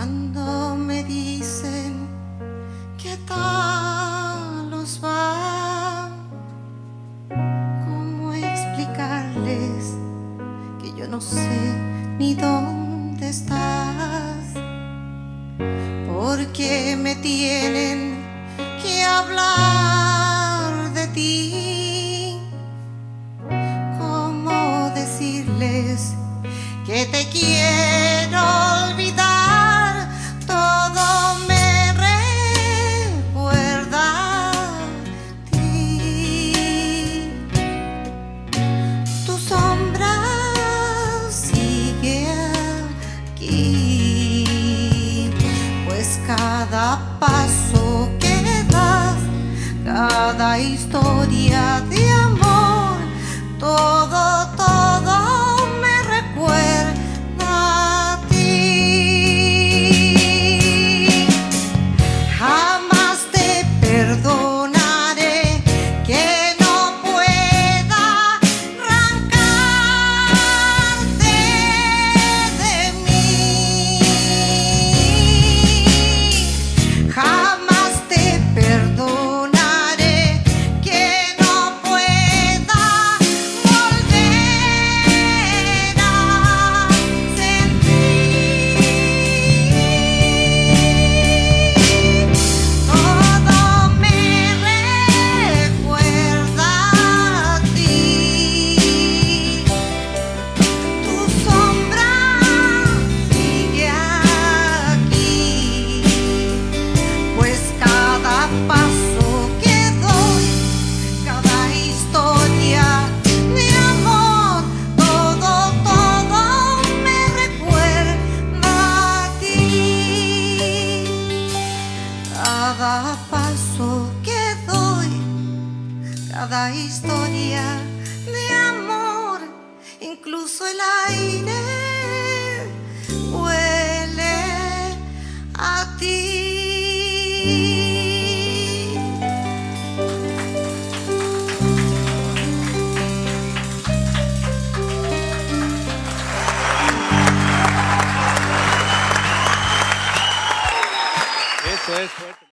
Cuando me dicen qué tal os va, ¿cómo explicarles que yo no sé ni dónde estás? Porque me tienen que hablar de ti. ¿Cómo decirles que te quiero? Cada paso que das, cada historia de amor, cada historia de amor, incluso el aire huele a ti. Eso es.